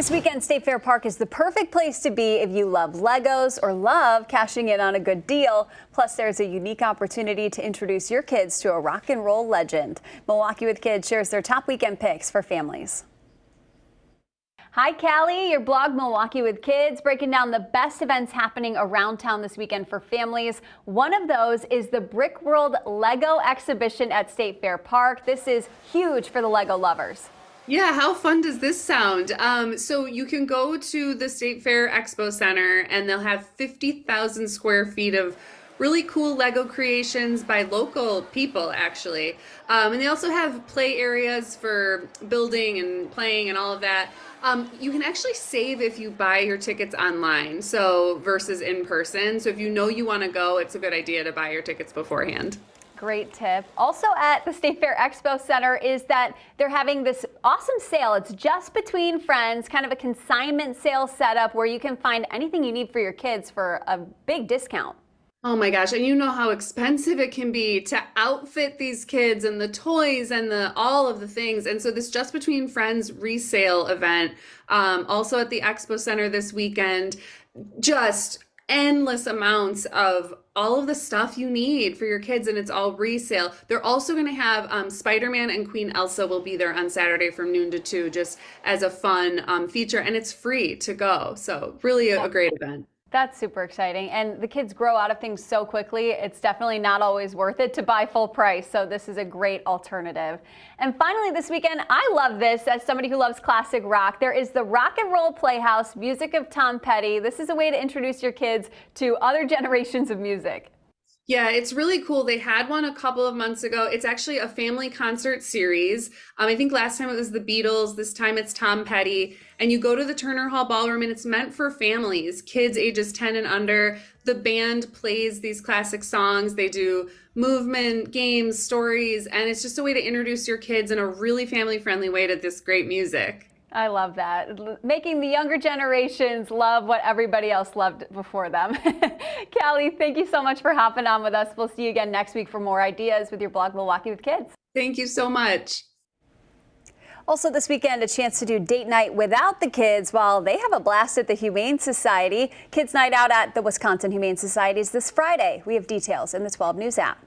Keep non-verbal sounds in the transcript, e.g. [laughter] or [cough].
This weekend, State Fair Park is the perfect place to be if you love Legos or love cashing in on a good deal. Plus, there's a unique opportunity to introduce your kids to a rock and roll legend. Milwaukee with Kids shares their top weekend picks for families. Hi, Callie, your blog Milwaukee with Kids, breaking down the best events happening around town this weekend for families. One of those is the Brick World Lego exhibition at State Fair Park. This is huge for the Lego lovers. Yeah, how fun does this sound? Um, so you can go to the State Fair Expo Center and they'll have 50,000 square feet of really cool Lego creations by local people, actually. Um, and they also have play areas for building and playing and all of that. Um, you can actually save if you buy your tickets online, so versus in person. So if you know you want to go, it's a good idea to buy your tickets beforehand. Great tip. Also at the State Fair Expo Center is that they're having this awesome sale. It's just between friends, kind of a consignment sale setup where you can find anything you need for your kids for a big discount. Oh my gosh, and you know how expensive it can be to outfit these kids and the toys and the all of the things. And so this Just Between Friends resale event, um, also at the Expo Center this weekend, just endless amounts of all of the stuff you need for your kids and it's all resale. They're also going to have um, spider-man and queen elsa will be there on saturday from noon to 2 just as a fun um, feature and it's free to go. So really a, a great event that's super exciting. And the kids grow out of things so quickly, it's definitely not always worth it to buy full price. So this is a great alternative. And finally, this weekend, I love this as somebody who loves classic rock. There is the Rock and Roll Playhouse, music of Tom Petty. This is a way to introduce your kids to other [laughs] generations of music. Yeah, it's really cool. They had one a couple of months ago. It's actually a family concert series. Um, I think last time it was the Beatles. This time it's Tom Petty. And you go to the Turner Hall Ballroom, and it's meant for families, kids ages 10 and under. The band plays these classic songs. They do movement, games, stories, and it's just a way to introduce your kids in a really family friendly way to this great music. I love that. Making the younger generations love what everybody else loved before them. [laughs] Callie, thank you so much for hopping on with us. We'll see you again next week for more ideas with your blog, Milwaukee with Kids. Thank you so much. Also this weekend, a chance to do date night without the kids while they have a blast at the Humane Society. Kids Night Out at the Wisconsin Humane Society is this Friday. We have details in the 12 News app.